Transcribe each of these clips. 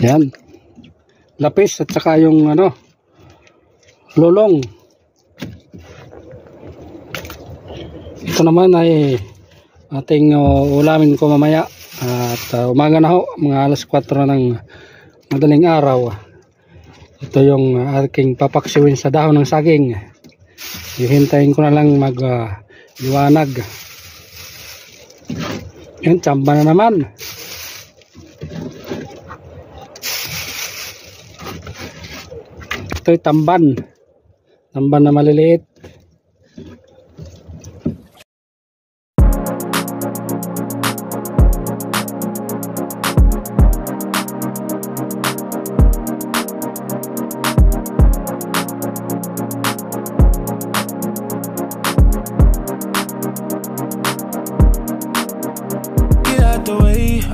Yan. Lapis at saka yung ano, lulong. Ito naman ay ating uh, ulamin ko mamaya. At uh, umaga na ho, mga alas 4 ng madaling araw. Ito yung aking papaksiwin sa dahon ng saging. Hihintayin ko na lang mag uh, liwanag. Yan, tsamba na naman. Ito'y tamban. Tamban na maliliit. get out the way.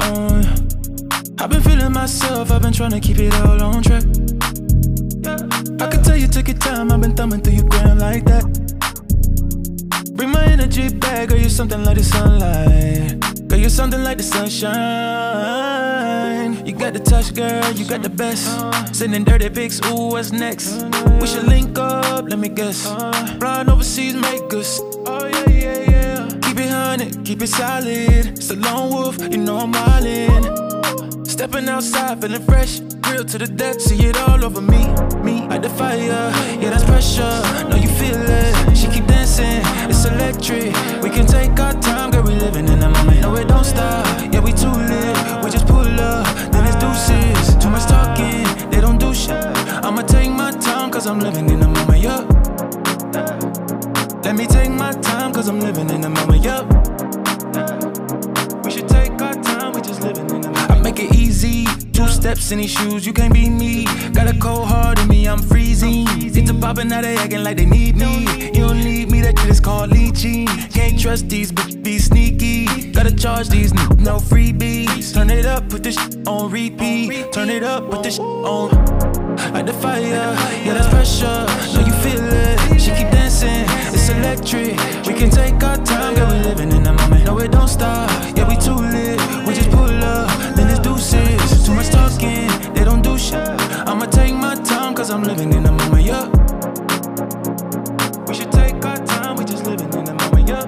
I've been feeling myself, I've been trying to keep it all on track. I can tell you took your time, I've been thumbing through your gram like that. Bring my energy back, girl, you're something like the sunlight. Girl, you're something like the sunshine. You got the touch, girl, you got the best. Sending dirty pics, ooh, what's next? We should link up, let me guess. Flying overseas, make us. Oh, yeah, yeah, yeah. Keep it honey, keep it solid. It's a lone wolf, you know I'm wildin'. Stepping outside, feeling fresh. Grill to the death, see it all over me. Me at the fire, yeah, that's pressure. Know you feel it. She keep dancing, it's electric. We can take our time, girl, we living in the moment. No, it don't stop. Yeah, we too lit. We just pull up, then it's deuces. Too much talking, they don't do shit. I'ma take my time, cause I'm living in the moment, yeah. Let me take my time, cause I'm living in the moment, yeah. Steps in these shoes, you can't beat me. Got a cold heart in me, I'm freezing. It's a poppin', now they acting like they need me. You don't need me, that shit is called leeching. Can't trust these, but be sneaky. Gotta charge these, no freebies. Turn it up, put this shit on repeat. Turn it up, put this shit on. Like the fire, yeah, that's pressure. Know I'm living in the moment, yeah. We should take our time, we just living in the moment, yeah.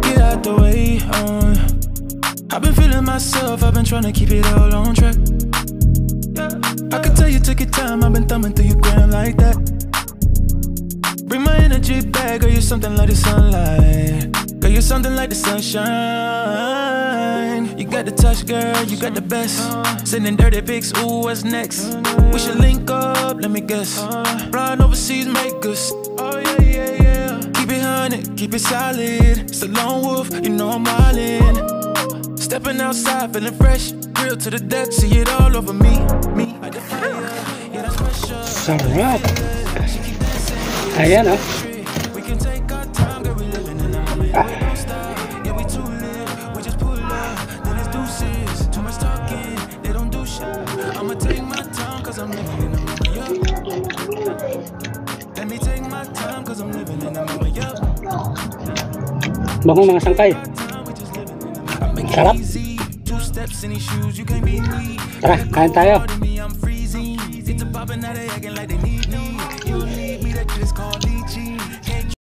Get out the way, uh. I've been feeling myself, I've been trying to keep it all on track. Yeah, I can tell you took your time, I've been thumbing through your gram like that. Bring my energy back, girl, you're something like the sunlight. Girl, you're something like the sunshine. You got the touch, girl, you got the best. Sending dirty pics, ooh, what's next? We should link up, let me guess. Flying overseas, make us. Oh, yeah, yeah, yeah. Keep it honey, keep it solid. It's a lone wolf, you know I'm wildin'. Stepping outside, feeling fresh. Grill to the death, see it all over me. Me, the fire, yeah, that's pressure. Sarap. Ayan oh. You can't beat me. Tara, kain tayo.